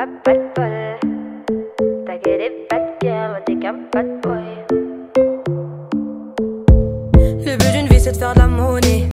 pas pas de bol. T'as que des bad girls, t'es qu'un bad boy. Le but d'une vie c'est de faire de la monnaie